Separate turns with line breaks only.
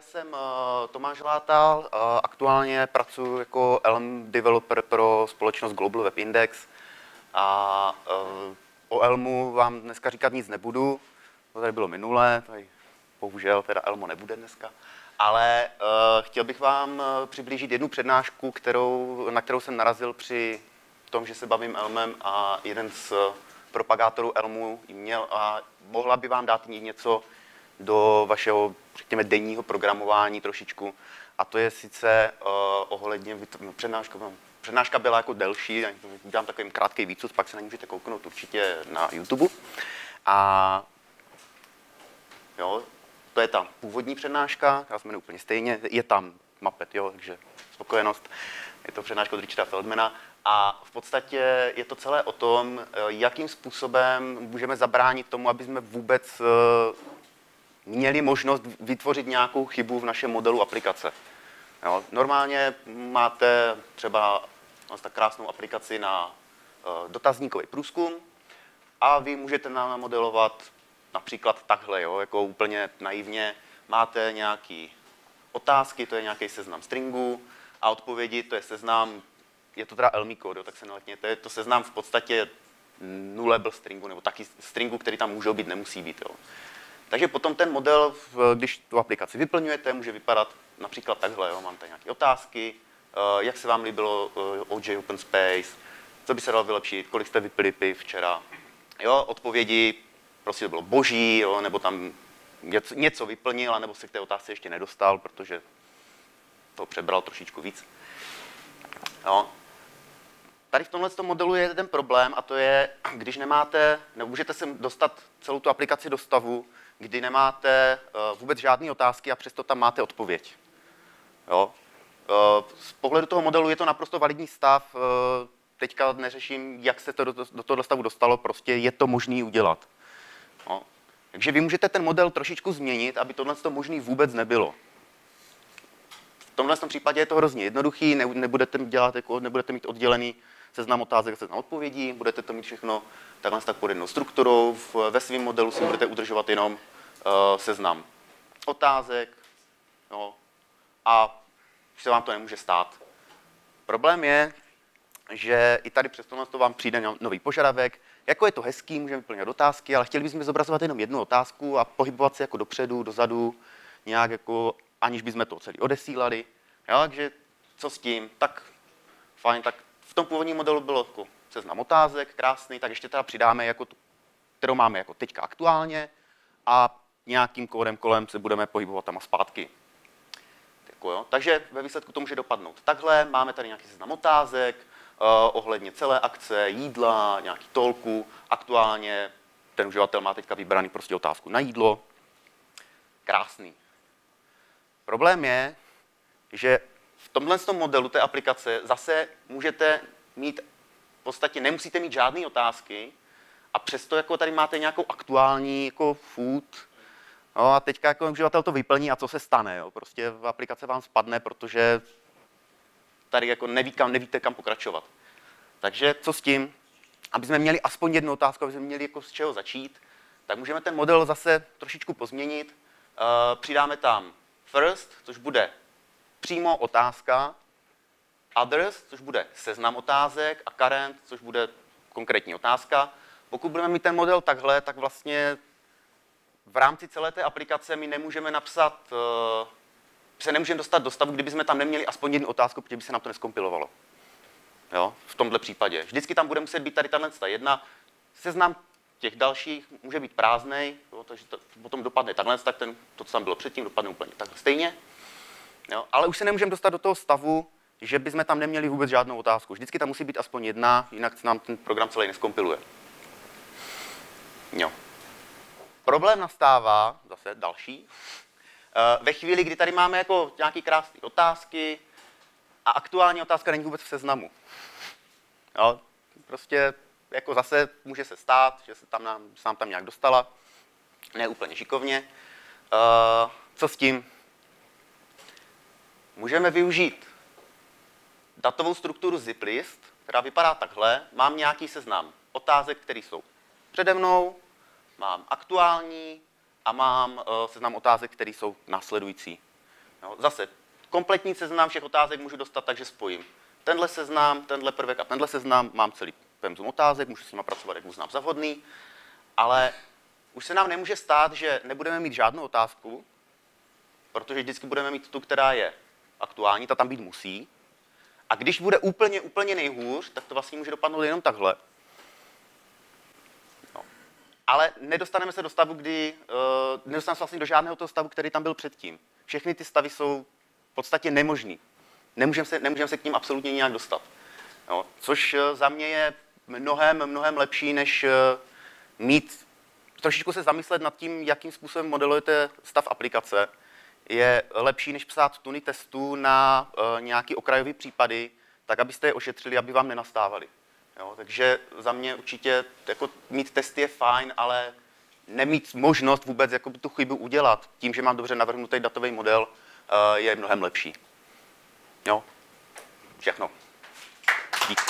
já jsem uh, Tomáš Látal, uh, aktuálně pracuji jako Elm developer pro společnost Global Web Index a uh, o Elmu vám dneska říkat nic nebudu, to tady bylo minulé, tady bohužel teda Elmo nebude dneska, ale chtěl bych vám přiblížit jednu přednášku, kterou, na kterou jsem narazil při tom, že se bavím Elmem a jeden z propagátorů Elmu měl a mohla by vám dát něco do vašeho, řekněme, denního programování trošičku. A to je sice uh, ohledně no, přednáška, no, přednáška byla jako delší, dám takový krátký výcud, pak se na ní můžete kouknout určitě na YouTube. A jo, to je ta původní přednáška, já se jmenuji úplně stejně, je tam mapet, jo, takže spokojenost. Je to přednáška od Richarda Feldmana. A v podstatě je to celé o tom, eh, jakým způsobem můžeme zabránit tomu, aby jsme vůbec eh, měli možnost vytvořit nějakou chybu v našem modelu aplikace. Jo, normálně máte třeba tak krásnou aplikaci na uh, dotazníkový průzkum a vy můžete namodelovat například takhle, jo, jako úplně naivně. Máte nějaký otázky, to je nějaký seznam stringů a odpovědi, to je seznam, je to teda Elmi kód, tak se neletněte, je to seznam v podstatě nullable stringu, nebo taky stringu, který tam můžou být, nemusí být. Jo. Takže potom ten model, když tu aplikaci vyplňujete, může vypadat například takhle. Jo. Mám tady nějaké otázky, eh, jak se vám líbilo eh, OJ Open Space, co by se dalo vylepšit, kolik jste vypili piv včera. Jo, odpovědi, prostě to bylo boží, jo, nebo tam něco vyplnil, nebo se k té otázce ještě nedostal, protože to přebral trošičku víc. Jo. Tady v tomhle modelu je ten problém a to je, když nemáte, nemůžete se dostat celou tu aplikaci do stavu, kdy nemáte eh, vůbec žádné otázky a přesto tam máte odpověď. Jo? Eh, z pohledu toho modelu je to naprosto validní stav. Eh, teďka neřeším, jak se to do, do toho stavu dostalo, prostě je to možné udělat. Jo? Takže vy můžete ten model trošičku změnit, aby tohle to možné vůbec nebylo. V tomhle případě je to hrozně jednoduchý, ne, nebudete, dělat, jako, nebudete mít oddělený seznam otázek, seznam odpovědí, budete to mít všechno takhle tak pod jednou strukturou. Ve svém modelu si budete udržovat jenom uh, seznam otázek no, a se vám to nemůže stát. Problém je, že i tady přes to vám přijde no, nový požadavek. Jako je to hezký, můžeme vyplňovat otázky, ale chtěli bychom zobrazovat jenom jednu otázku a pohybovat se jako dopředu, dozadu, nějak jako, aniž bychom to celý odesílali. Jo, takže co s tím? Tak fajn, tak v tom původním modelu bylo jako seznam otázek, krásný, tak ještě teda přidáme jako tu, kterou máme jako teďka aktuálně a nějakým kódem kolem se budeme pohybovat tam a zpátky. Tako, jo. Takže ve výsledku to může dopadnout takhle. Máme tady nějaký seznam otázek uh, ohledně celé akce, jídla, nějaký tolku. Aktuálně ten uživatel má teďka vybraný prostě otázku na jídlo. Krásný. Problém je, že v tomhle modelu té aplikace zase můžete mít, v podstatě nemusíte mít žádné otázky a přesto jako tady máte nějakou aktuální jako food, No a teďka jako uživatel to vyplní a co se stane? Jo? Prostě v aplikace vám spadne, protože tady jako neví, kam, nevíte, kam pokračovat. Takže co s tím? Aby jsme měli aspoň jednu otázku, aby jsme měli jako z čeho začít, tak můžeme ten model zase trošičku pozměnit. Uh, přidáme tam first, což bude přímo otázka, others, což bude seznam otázek a current, což bude konkrétní otázka. Pokud budeme mít ten model takhle, tak vlastně v rámci celé té aplikace my nemůžeme napsat, uh, se nemůžeme dostat do stavu, kdyby jsme tam neměli aspoň jednu otázku, protože by se nám to neskompilovalo. Jo, v tomhle případě. Vždycky tam bude muset být tady tahle jedna. Seznam těch dalších může být prázdný, takže to potom dopadne takhle, tak ten, to, co tam bylo předtím, dopadne úplně tak stejně. Jo, ale už se nemůžeme dostat do toho stavu, že bychom tam neměli vůbec žádnou otázku. Vždycky tam musí být aspoň jedna, jinak se nám ten program celý neskompiluje. Jo. Problém nastává, zase další, eh, ve chvíli, kdy tady máme jako nějaké krásné otázky a aktuální otázka není vůbec v seznamu. Jo, prostě jako zase může se stát, že se tam nám, se nám tam nějak dostala, ne úplně šikovně. Uh, co s tím? Můžeme využít datovou strukturu ziplist, která vypadá takhle. Mám nějaký seznam otázek, které jsou přede mnou, mám aktuální a mám uh, seznam otázek, které jsou následující. Zase, kompletní seznam všech otázek můžu dostat, takže spojím tenhle seznam, tenhle prvek a tenhle seznam, mám celý pemzum otázek, můžu s nimi pracovat, jak uznám za vhodný, ale už se nám nemůže stát, že nebudeme mít žádnou otázku, protože vždycky budeme mít tu, která je aktuální, ta tam být musí. A když bude úplně, úplně nejhůř, tak to vlastně může dopadnout jenom takhle. No. Ale nedostaneme se do stavu, kdy uh, nedostaneme se vlastně do žádného toho stavu, který tam byl předtím. Všechny ty stavy jsou v podstatě nemožný. Nemůžeme se, nemůžeme se k ním absolutně nějak dostat. No, což uh, za mě je mnohem, mnohem lepší, než uh, mít trošičku se zamyslet nad tím, jakým způsobem modelujete stav aplikace, je lepší, než psát tuny testů na uh, nějaký okrajový případy, tak abyste je ošetřili, aby vám nenastávali. Jo, takže za mě určitě jako mít testy je fajn, ale nemít možnost vůbec jako tu chybu udělat tím, že mám dobře navrhnutý datový model, uh, je mnohem lepší. Jo, všechno. Dík.